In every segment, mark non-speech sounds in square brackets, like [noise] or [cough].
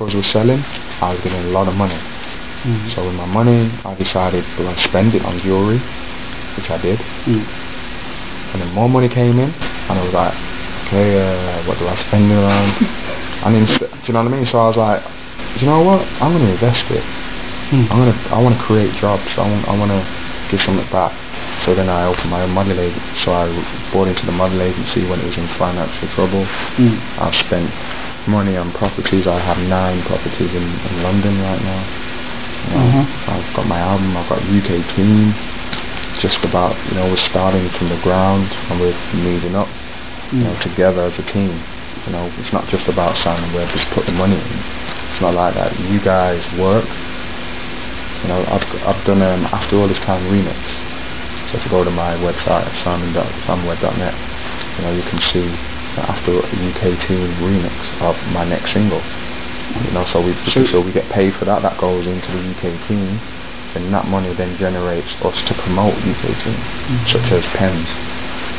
records were selling, I was getting a lot of money. Mm. So with my money, I decided to like, spend it on jewelry, which I did. Mm. And then more money came in, and I was like, okay, uh, what do I spend it on? [laughs] and then, do you know what I mean? So I was like, do you know what? I'm going to invest it. Mm. I'm gonna, I want to create jobs. I want, I want to give something back. So then I opened my own model agency. So I bought into the model agency when it was in financial trouble. Mm. I've spent money on properties. I have nine properties in, in London right now. You know, Uh-huh. I've got my album. I've got UK team. Just about, you know, we're starting from the ground and we're moving up. You know, together as a team. You know, it's not just about signing where just put the money in. It's not like that. You guys work. You know, I've, I've done um, After All This Time remix. So if you go to my website, simon.simonweb.net, you know, you can see After UK Team remix of my next single. You know, so we so we get paid for that. That goes into the UK team, and that money then generates us to promote UK team, such as pens.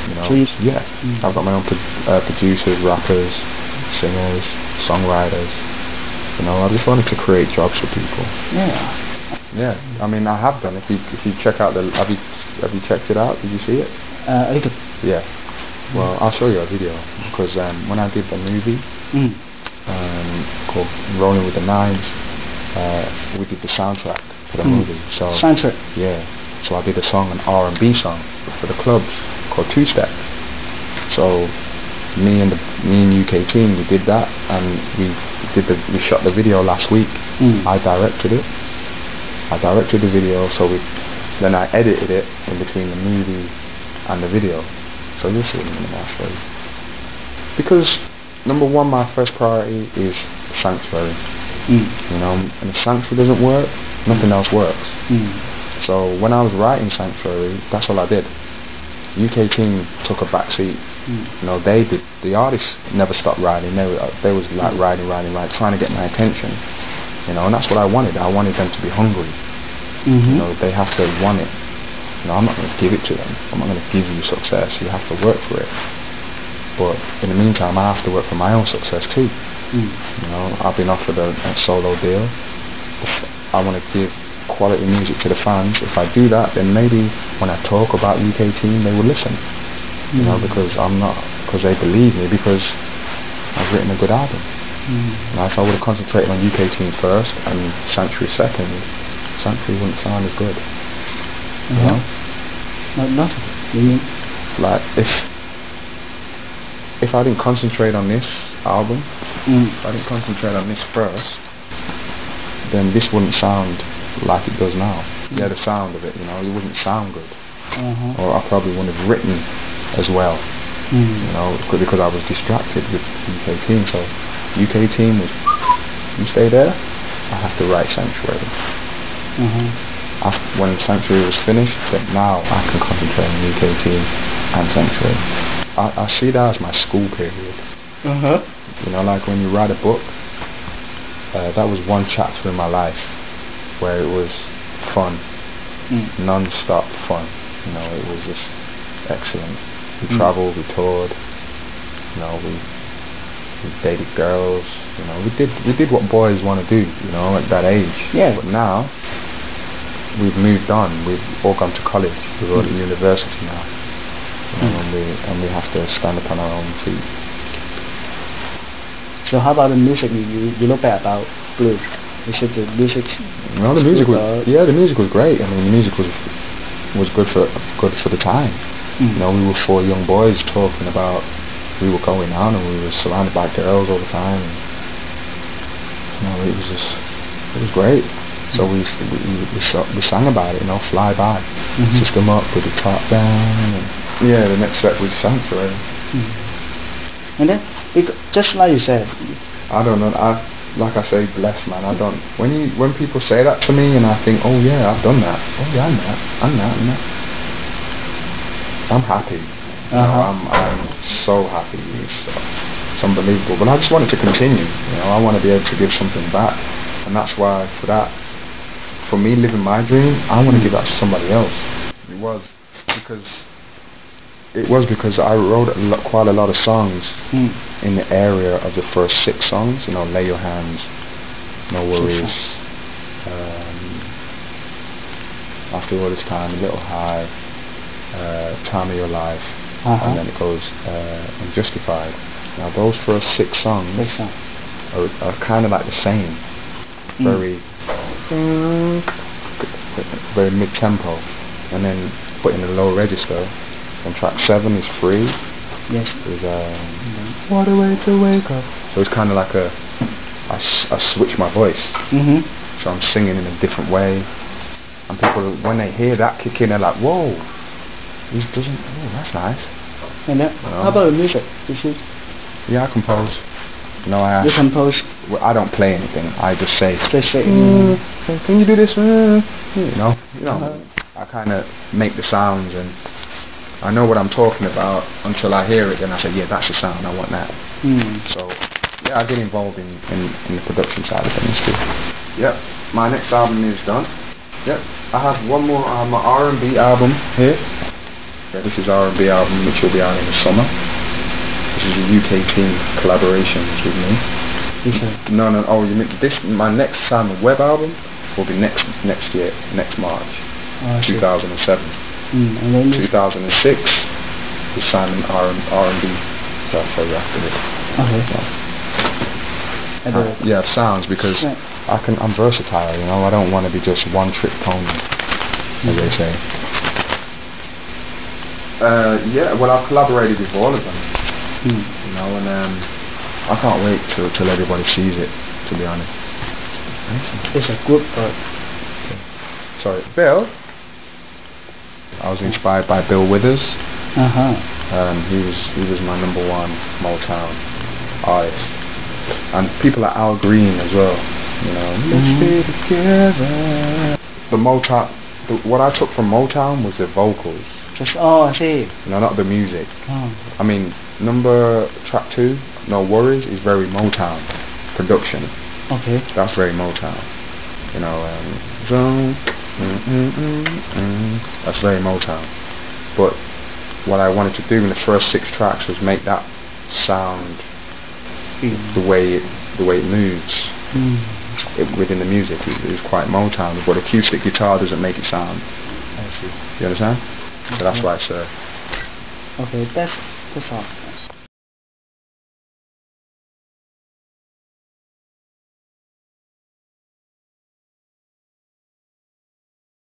You know, So you- yeah, I've got my own pro- uh, producers, rappers, singers, songwriters. You know, I just wanted to create jobs for people. Yeah. Yeah, I mean, I have done. If you if you check out the have you have you checked it out? Did you see it? Uh, a little. Yeah. Well, I'll show you a video because um, when I did the movie Mm. um, called Rolling with the Nines, uh, we did the soundtrack for the Mm. movie. So Soundtrack. yeah, so I did a song, an R and B song for the clubs called Two Step. So me and the me and UK team, we did that, and we did the we shot the video last week. Mm. I directed it. I directed the video, so we then I edited it in between the movie and the video. So you'll see it in a minute. I'll show you. Because number one, my first priority is sanctuary. Mm. You know, and if sanctuary doesn't work, nothing else works. Mm. So when I was writing Sanctuary, that's all I did. UK team took a back seat. You know, they did. The artists never stopped writing. They were, they was like writing, writing, writing, trying to get my attention. You know, and that's what I wanted. I wanted them to be hungry. Mm-hmm. You know, they have to want it. Know, I'm not going to give it to them. I'm not going to give you success. You have to work for it. But in the meantime, I have to work for my own success too. Mm. You know, I've been offered a, a solo deal. If I want to give quality music to the fans. If I do that, then maybe when I talk about UK team, they will listen. You know, because I'm not, because they believe me, because I've written a good album. Now, if I would have concentrated on UK team first and Sanctuary second, Sanctuary wouldn't sound as good. You know, Not, not. You mean? like if if I didn't concentrate on this album, Mm. if I didn't concentrate on this first, then this wouldn't sound like it does now. Yeah, the sound of it, you know, it wouldn't sound good. Uh-huh. Or I probably wouldn't have written as well, Mm. you know, because I was distracted with UK team. So UK team was, you stay there, I have to write Sanctuary. Uh-huh. After, when Sanctuary was finished, then now I can concentrate on the UK team and Sanctuary. I, I see that as my school period. Uh-huh. You know, like when you write a book, uh, that was one chapter in my life where it was fun, Mm. non-stop fun. You know, it was just excellent. We Mm. traveled, we toured, you know, we, we dated girls, you know, we did we did what boys want to do, you know, at that age. Yeah. But now, we've moved on. We've all gone to college. We're all at university now. You know, and we and we have to stand upon our own feet. So how about the music you, you, you look back about Blue's? Is it the music? Well, the music was Uh, yeah, the music was great. I mean, the music was was good for good for the time. Mm. You know, we were four young boys talking about we were going on and we were surrounded by girls all the time. And, you know, it was just it was great. So we we, we, we, we sang about it. You know, fly by, Mhm. come up with the top down. And, yeah, the next step was sanctuary. And then, bec- just like you said, I don't know. I like I say, blessed man. I don't. When you when people say that to me, and I think, oh yeah, I've done that. Oh yeah, I'm that. I'm that. I'm that. I'm happy. You know, Uh-huh. I'm I'm so happy. It's, it's unbelievable. But I just wanted to continue. You know, I want to be able to give something back, and that's why for that, for me living my dream, I want to give that to somebody else. It was because it was because I wrote a lot, quite a lot of songs mm. in the area of the first six songs, you know, Lay Your Hands, No Worries. Um, after all this time, A Little High. Uh, time of Your Life. Uh-huh. And then it goes uh, Unjustified. Now those first six songs are, are kind of like the same. Very, very mid-tempo. And then put in a low register. On track seven is Free. Yes. Is um, What a way to wake up. So it's kind of like a, I, s- I switch my voice. Mm-hmm. So I'm singing in a different way. And people, when they hear that kick in, they're like, whoa, he doesn't, oh, that's nice. And then, how about the music? You see, Yeah, I compose. You know, I you compose well, I don't play anything. I just say, just say, "Mm, say, can you do this? Uh, You know, you know, Uh-huh. I kind of make the sounds and I know what I'm talking about until I hear it. Then I say, yeah, that's the sound. I want that. mm, So yeah, I get involved in, in, in the production side of things too. Yep, my next album is done. Yep, I have one more uh, my R&B album here. Yeah, this is R&B album which will be out in the summer. This is a UK team collaboration with me. you say, No, no, oh, you mean this? My next Simon Webbe album will be next next year, next March, oh, 2007. Mm, and then 2006 is Simon R and R and B stuff for you after this. okay. And Uh, yeah, sounds because Yeah. I can. I'm versatile. You know, I don't want to be just one trick pony, as they say. Uh, yeah, well, I've collaborated with all of them. Mm, You know, and um, I can't wait till till everybody sees it. To be honest. it's a good bird. Sorry, Bill. I was inspired by Bill Withers. Uh-huh. Um, he was he was my number one Motown artist, and people like Al Green as well. You know, let's stay together. The Motown, the, what I took from Motown was the vocals. Just, oh, I see. Know, not the music. Oh, I mean, number track two, No Worries, is very Motown production. okay. That's very Motown. You know, um, drunk, mm, mm, mm, mm, that's very Motown. But what I wanted to do in the first six tracks was make that sound Mm. the way it, the way it moves Mm, it, within the music is, is quite Motown. But acoustic guitar doesn't make it sound. I see. You understand? So that's why it's uh, Okay, that's, that's all.